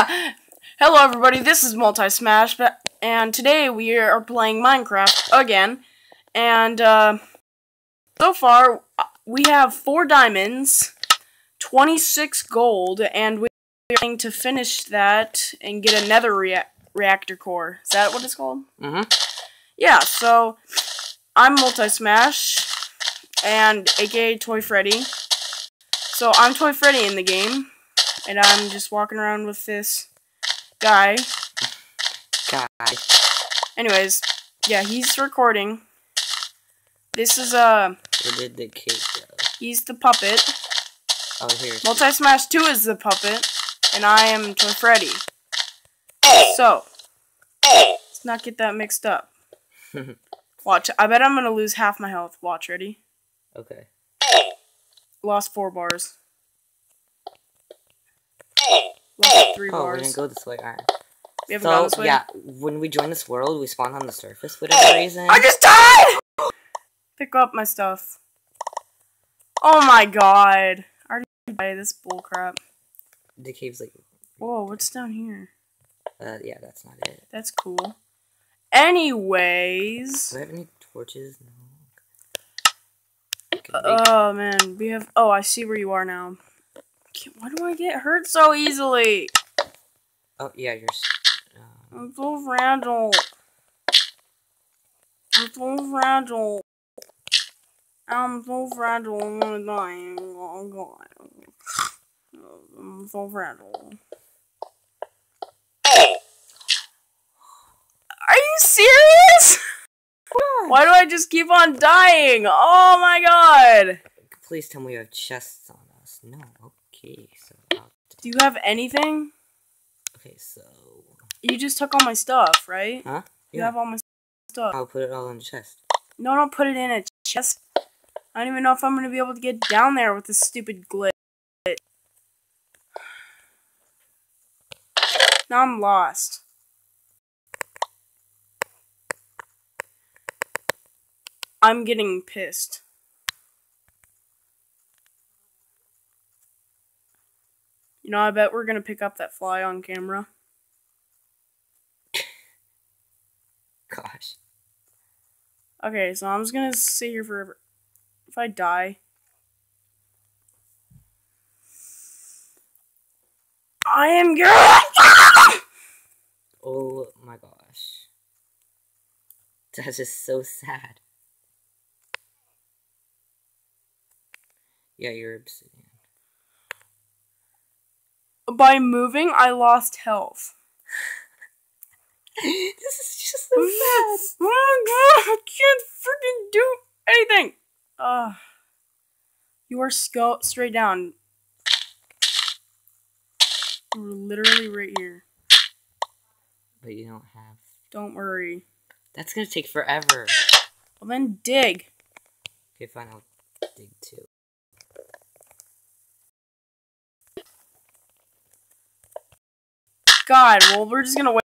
Hello, everybody. This is Multi Smash, and today we are playing Minecraft again. And uh, so far, we have four diamonds, 26 gold, and we're going to finish that and get another rea reactor core. Is that what it's called? Mm-hmm. Yeah. So I'm Multi Smash, and aka Toy Freddy. So I'm Toy Freddy in the game, and I'm just walking around with this guy. Guy. Anyways, yeah, he's recording. This is uh Where did the kid go? he's the puppet. Oh, here. Multi Smash 2 is the puppet, and I am Toy Freddy. So let's not get that mixed up. Watch, I bet I'm gonna lose half my health. Watch, ready? okay. Lost four bars. Lost three Oh, we're bars. gonna go this way, alright. we haven't gone this So, way. yeah, when we join this world, we spawn on the surface for whatever reason. I just died! Pick up my stuff. Oh my god. I already died this bullcrap. The cave's like, Whoa, what's down here? uh, yeah, that's not it. That's cool. Anyways. Do I have any torches? No. Okay, Oh man, we have. Oh, I see where you are now. Why do I get hurt so easily? oh, yeah, you're. Uh, I'm so fragile. I'm so fragile. I'm so fragile. I'm gonna die. Oh god. I'm so fragile. Are you serious? Why do I just keep on dying? Oh my god. please tell me you have chests on No. Okay, so. I'll Do you have anything? okay, so. You just took all my stuff, right? Huh? You have all my stuff. I'll put it all in the chest. No, don't put it in a chest. I don't even know if I'm gonna be able to get down there with this stupid glitch. Now I'm lost. I'm getting pissed. You know, I bet we're gonna pick up that fly on camera. Gosh. Okay, so I'm just gonna sit here forever. If I die. I am good! Oh my gosh. That's just so sad. Yeah, you're obsidian. By moving, I lost health. this is just so sad. Oh my god, I can't freaking do anything! Ugh. You are sco- straight down. You're literally right here. But you don't have. Don't worry. That's gonna take forever. Well, then dig. Okay, fine. I'll dig too. God, well, we're just gonna wa-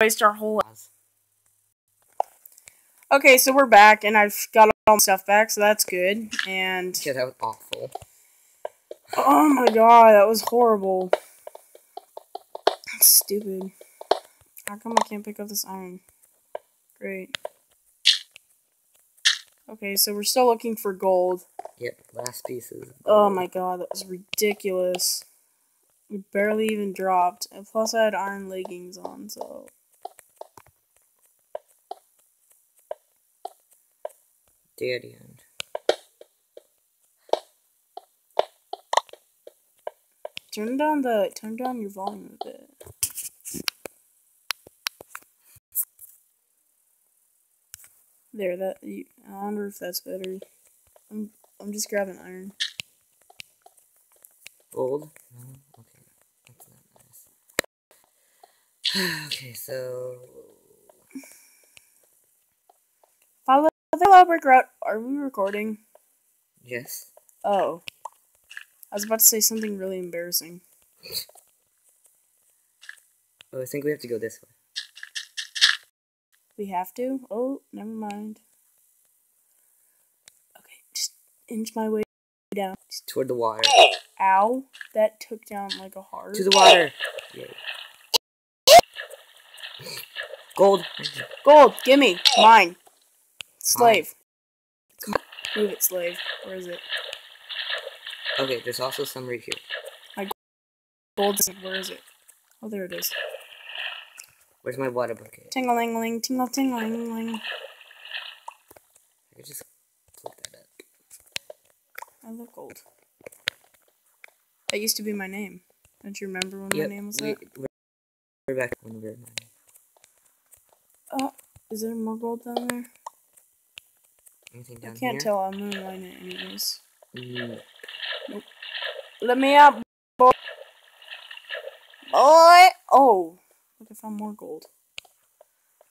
waste our whole. Okay, so we're back, and I've got all my stuff back, so that's good. And Yeah, that was awful. oh my god, that was horrible. That's stupid. How come I can't pick up this iron? Great. Okay, so we're still looking for gold. Yep, last pieces. Oh my god, that was ridiculous. Barely even dropped. And plus, I had iron leggings on, so. Daddy end. Turn down the turn down your volume a bit. There, that you, I wonder if that's better. I'm I'm just grabbing iron. Gold? No? Okay. That's not nice. okay, so. Follow the elaborate route. Are we recording? Yes. Oh, I was about to say something really embarrassing. Oh, I think we have to go this way. We have to? Oh, never mind. Okay, just inch my way down. Toward the water. Ow. That took down like a heart. To the water. Gold. Gold, gimme. Mine. Slave. On. Move it, slave. Where is it? Okay, there's also some right here. Gold. Where is it? Oh, there it is. Where's my water bucket? Tingling, tingle, tingling. I could just flip that up. I love gold. That used to be my name. Don't you remember when Yep, my name was we, that? we're, we're back when we're nine. Oh, is there more gold down there? Anything I can't here? tell. I'm gonna line it anyways. Mm, Let me out, boy. Boy. Oh, look! I found more gold.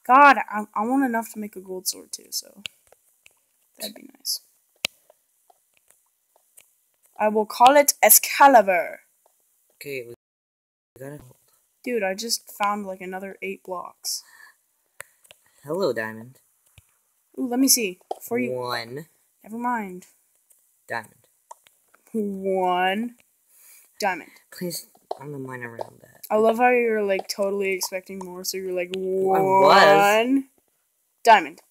God, I, I want enough to make a gold sword too. So that'd be nice. I will call it Excalibur. Okay, we we got it. Dude, I just found like another eight blocks. Hello, diamond. Ooh, let me see. For you. One Never mind. diamond. One diamond. Please, I'm gonna mine around that. I love how you're like totally expecting more, so you're like one diamond.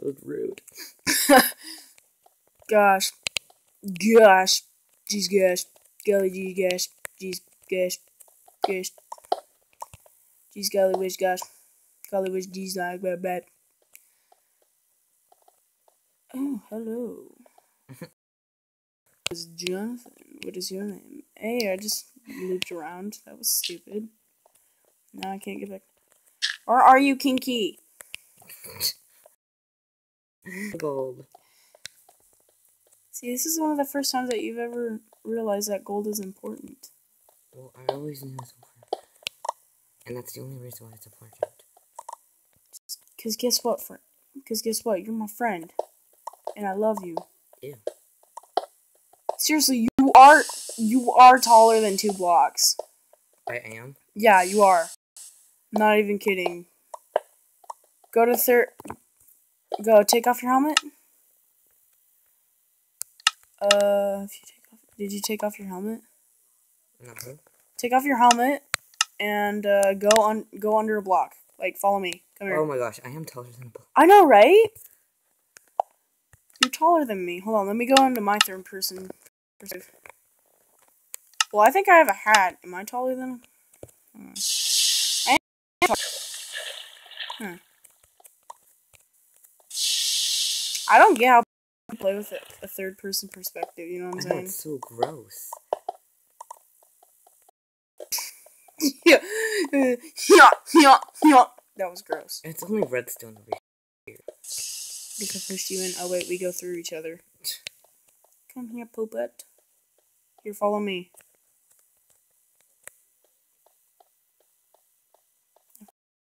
That was rude. Gosh, gosh, jeez, gosh, golly, jeez, gosh, jeez, gosh, gosh, jeez, golly, wish, gosh, golly, wish, jeez, like that, bad. Oh, hello. It's Jonathan. What is your name? Hey, I just looped around. That was stupid. Now I can't get back. Or are you kinky? Gold. See, this is one of the first times that you've ever realized that gold is important. Well, I always knew this before. And that's the only reason why it's important. Cause guess what, friend? Cause guess what? You're my friend, and I love you. Ew. Seriously, you are you are taller than two blocks. I am. Yeah, you are. Not even kidding. Go to third. Go take off your helmet. Uh, if you take off, did you take off your helmet? No. Take off your helmet and uh, go on. Go under a block. Like follow me. Come here. Oh my gosh, I am taller than Bo- I know, right? You're taller than me. Hold on, let me go into my third person perspective. Well, I think I have a hat. Am I taller than him? Hmm. I am tall- Hmm. I don't get how play with a, a third person perspective. You know what I I'm know saying? it's so gross. Yeah, yeah, yeah, yeah. That was gross. It's only redstone over here. Because pushed you in. Oh wait, we go through each other. Come here, poopet. Here, follow me.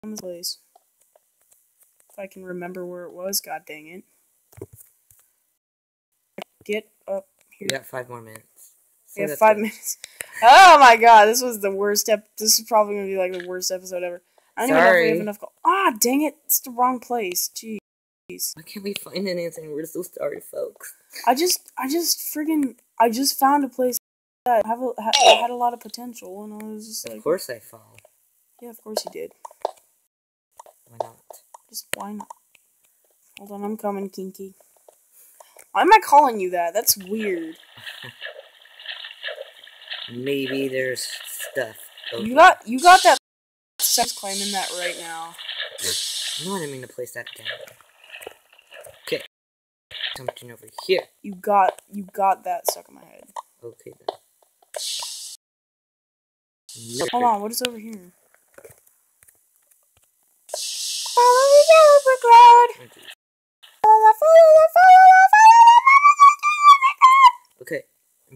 This place. If I can remember where it was, god dang it. Get up here. got five more minutes. We have five it. minutes. Oh my god, this was the worst ep- This is probably gonna be like the worst episode ever. I don't even know if we have enough. Go- ah, dang it! It's the wrong place. Jeez. Why can't we find anything? We're so sorry, folks. I just, I just friggin', I just found a place that have a, ha- had a lot of potential, and I was just like, Of course I found. yeah, of course you did. Why not? Just why not? Hold on, I'm coming, Kinky. Why am I calling you that? That's weird. Maybe there's stuff. over You got, you got that sex claiming that right now. No, I didn't mean to place that down. Okay. Something over here. You got, you got that stuck in my head. Okay then. Hold on, what is over here?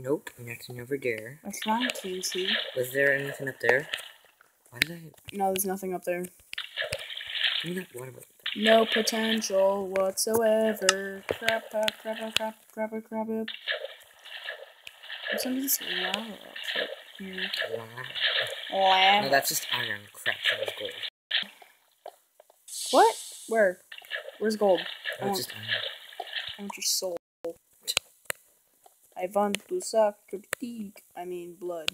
Nope. Nothing over there. That's fine, Kinky. Was there anything up there? Why did I? No, there's nothing up there. Give me that water bottle. No potential whatsoever. Crap, crap, crap, crap, crap, crap. What's under this lava outfit here? Wow. Lava. No, that's just iron. Crap, that was gold. What? Where? Where's gold? That's want, just iron. I want your soul. I want to suck your dick. I mean, blood.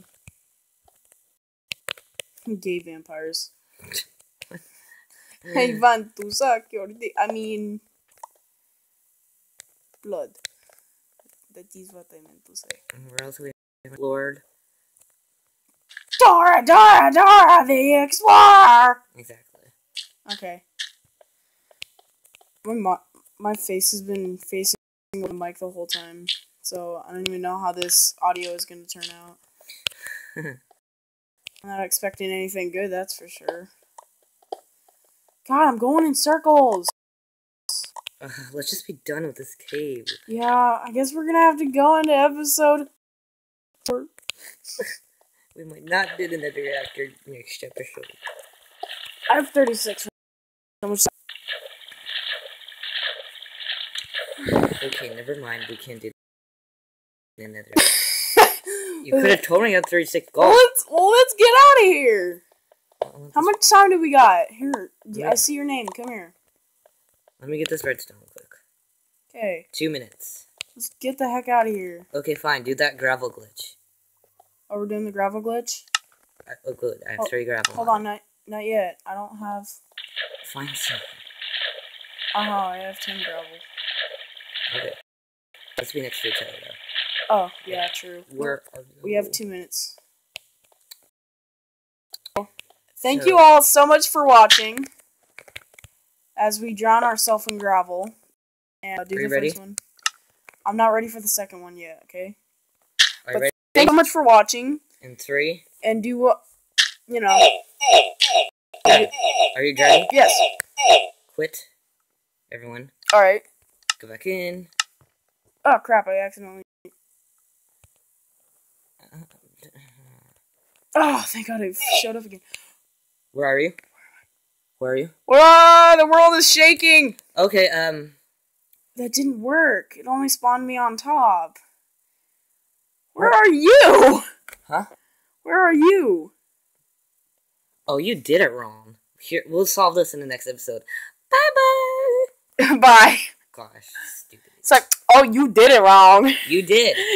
Gay vampires. I want to suck your dick. I mean, blood. That is what I meant to say. Where else we Lord? Dora, Dora, Dora, the Explorer! Exactly. Okay. My, my face has been facing the mic the whole time, so I don't even know how this audio is going to turn out. I'm not expecting anything good, that's for sure. God, I'm going in circles! Ugh, let's just be done with this cave. Yeah, I guess we're gonna have to go into episode. four. We might not do the nether reactor next episode. I have 36. How much- Okay, never mind. We can't do the nether. You could have told me you had 36 well, let's, well, let's get out of here! How much time do we got? Here, I see your name. Come here. Let me get this redstone quick. Okay, Two minutes. let's get the heck out of here. Okay, fine. Do that gravel glitch. Oh, we're doing the gravel glitch? I, oh, good. I have Oh, three gravel. Hold on, not, not yet. I don't have. Find some. Oh, I have 10 gravel. Okay. Let's be next to each other, though. Oh, yeah, true. Where are you? We have two minutes. Thank So- you all so much for watching. As we drown ourselves in gravel. And do the ready? first one. I'm not ready for the second one yet, okay? Are you but- ready? Thank you so much for watching. In three. And do what. You know. Are you ready? Yes. Quit. Everyone, Alright. go back in. Oh, crap, I accidentally. Oh, thank God it showed up again. Where are you? Where are you? Whoa, the world is shaking! Okay, um, That didn't work. It only spawned me on top. Where are you? Huh? Where are you? oh, you did it wrong. Here, we'll solve this in the next episode. Bye bye. Bye. Gosh, stupid. It's like, oh, you did it wrong. You did.